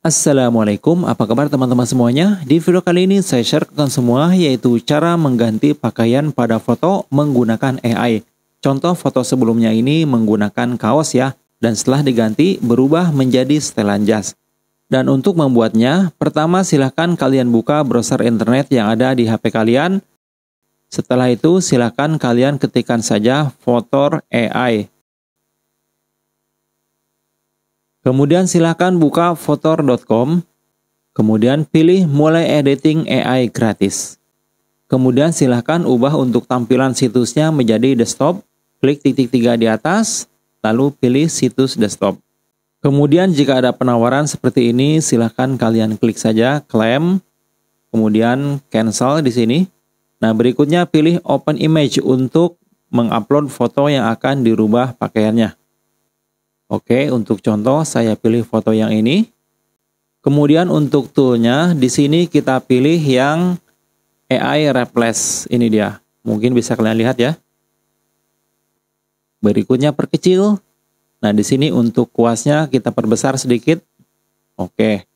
Assalamualaikum, apa kabar teman-teman semuanya? Di video kali ini saya share ke semua yaitu cara mengganti pakaian pada foto menggunakan AI. Contoh foto sebelumnya ini menggunakan kaos ya, dan setelah diganti berubah menjadi setelan jas. Dan untuk membuatnya, pertama silahkan kalian buka browser internet yang ada di HP kalian. Setelah itu silahkan kalian ketikkan saja Fotor AI. Kemudian silakan buka fotor.com. Kemudian pilih mulai editing AI gratis. Kemudian silahkan ubah untuk tampilan situsnya menjadi desktop. Klik titik tiga di atas, lalu pilih situs desktop. Kemudian jika ada penawaran seperti ini, silahkan kalian klik saja claim, kemudian cancel di sini. Nah berikutnya pilih open image untuk mengupload foto yang akan dirubah pakaiannya. Oke, untuk contoh saya pilih foto yang ini. Kemudian untuk toolnya di sini kita pilih yang AI Replace. Ini dia. Mungkin bisa kalian lihat ya. Berikutnya perkecil. Nah, di sini untuk kuasnya kita perbesar sedikit. Oke.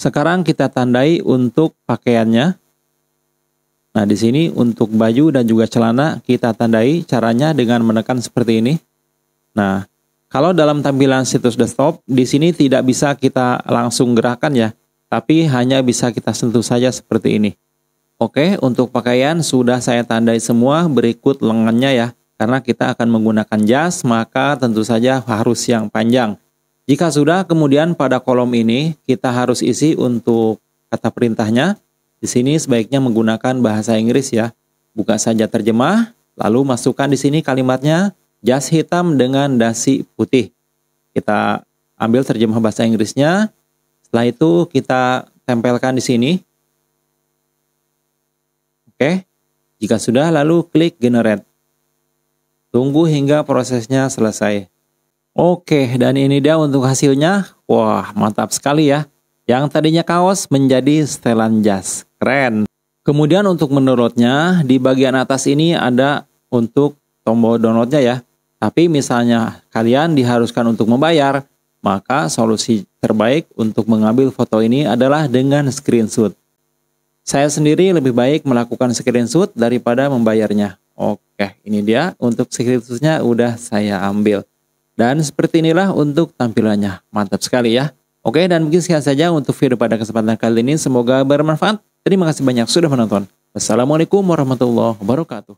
Sekarang kita tandai untuk pakaiannya. Nah, di sini untuk baju dan juga celana kita tandai caranya dengan menekan seperti ini. Nah, kalau dalam tampilan situs desktop, di sini tidak bisa kita langsung gerakan ya, tapi hanya bisa kita sentuh saja seperti ini. Oke, untuk pakaian sudah saya tandai semua, berikut lengannya ya. Karena kita akan menggunakan jas, maka tentu saja harus yang panjang. Jika sudah, kemudian pada kolom ini kita harus isi untuk kata perintahnya. Di sini sebaiknya menggunakan bahasa Inggris ya. Buka saja terjemah, lalu masukkan di sini kalimatnya jas hitam dengan dasi putih. Kita ambil terjemah bahasa Inggrisnya. Setelah itu kita tempelkan di sini. Oke. Jika sudah lalu klik generate. Tunggu hingga prosesnya selesai. Oke, dan ini dia untuk hasilnya. Wah, mantap sekali ya. Yang tadinya kaos menjadi setelan jas. Keren. Kemudian untuk menurutnya, di bagian atas ini ada untuk tombol downloadnya ya. Tapi misalnya kalian diharuskan untuk membayar, maka solusi terbaik untuk mengambil foto ini adalah dengan screenshot. Saya sendiri lebih baik melakukan screenshot daripada membayarnya. Oke, ini dia untuk screenshotnya udah saya ambil. Dan seperti inilah untuk tampilannya. Mantap sekali ya. Oke, dan mungkin sekian saja untuk video pada kesempatan kali ini. Semoga bermanfaat. Terima kasih banyak sudah menonton. Wassalamualaikum warahmatullahi wabarakatuh.